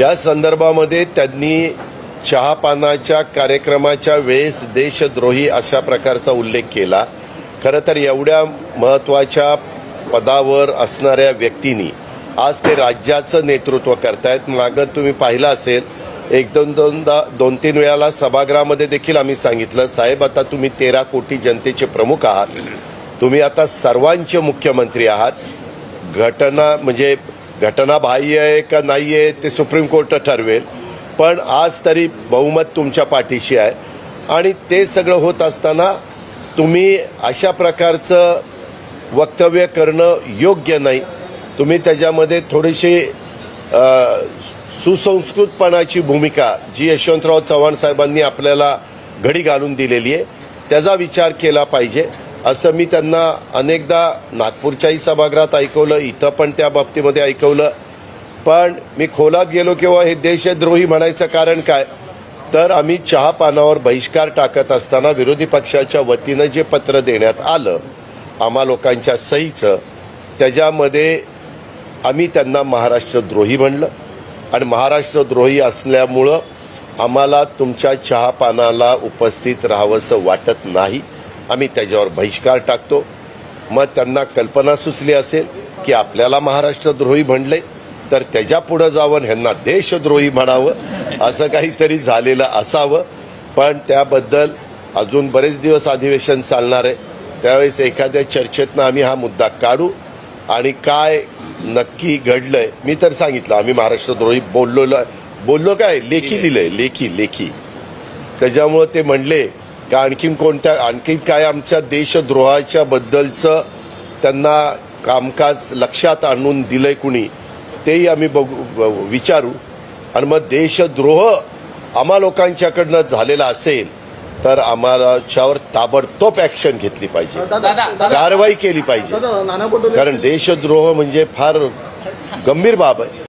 या संदर्भामध्ये त्यांनी चहापानाच्या कार्यक्रमाच्या वेळेस देशद्रोही अशा प्रकारचा उल्लेख केला. खरं तर एवढ्या महत्त्वाच्या पदावर असणाऱ्या व्यक्तींनी आज ते राज्याचं नेतृत्व करतायत. मागं तुम्ही पाहिलं असेल एक दोन दोनदा दोन तीन वेळाला सभागृहामध्ये देखील आम्ही सांगितलं साहेब आता तुम्ही तेरा कोटी जनतेचे प्रमुख आहात. तुम्ही आता सर्वांचे मुख्यमंत्री आहात. घटना म्हणजे घटना बाह्य आहे का नाही आहे ते सुप्रीम कोर्ट ठरवेल. पण आज तरी बहुमत तुमच्या पाठीशी आहे. आणि ते सगळं होत असताना तुम्ही अशा प्रकारचं वक्तव्य करणं योग्य नाही. तुम्ही त्याच्यामध्ये थोडीशी सुसंस्कृतपणाची भूमिका जी यशवंतराव चव्हाण साहेबांनी आपल्याला घडी घालून दिलेली आहे त्याचा विचार केला पाहिजे. असं मी त्यांना अनेकदा नागपूरच्याही सभागृहात ऐकवलं इथं पण त्या बाबतीमध्ये ऐकवलं. पण मी खोलात गेलो किंवा हे देशद्रोही म्हणायचं कारण काय? तर आम्ही चहा पानावर बहिष्कार टाकत असताना विरोधी पक्षाच्या वतीनं जे पत्र देण्यात आलं आम्हा लोकांच्या सहीचं त्याच्यामध्ये आम्ही त्यांना महाराष्ट्रद्रोही म्हणलं. आणि महाराष्ट्रद्रोही असल्यामुळं आम्हाला तुमच्या चहा पानाला उपस्थित राहावंसं वाटत नाही. आम्ही त्याच्यावर बहिष्कार टाकतो. मग त्यांना कल्पना सुचली असेल की आपल्याला महाराष्ट्रद्रोही म्हणले तर त्याच्या पुढं जावं ह्यांना देशद्रोही म्हणावं. असं काहीतरी झालेलं असावं. पण त्याबद्दल अजून बरेच दिवस अधिवेशन चालणार आहे. त्यावेळेस एखाद्या चर्चेतनं आम्ही हा मुद्दा काढू. आणि काय नक्की घडलंय मी तर सांगितलं आम्ही महाराष्ट्रद्रोही बोललो बोललो काय? लेखी लिहिलंय लेखी लेखी. त्याच्यामुळं ते म्हणले का आणखीन कोणत्या आणखीन काय आमच्या देशद्रोहाच्या बद्दलचं त्यांना कामकाज लक्षात आणून दिलंय कुणी तेही आम्ही बघू विचारू. आणि मग देशद्रोह आम्हा लोकांच्याकडनं झालेला असेल तर आम्हालाच्यावर ताबडतोब ऍक्शन घेतली पाहिजे. कारवाई केली पाहिजे. कारण देशद्रोह म्हणजे फार गंभीर बाब आहे.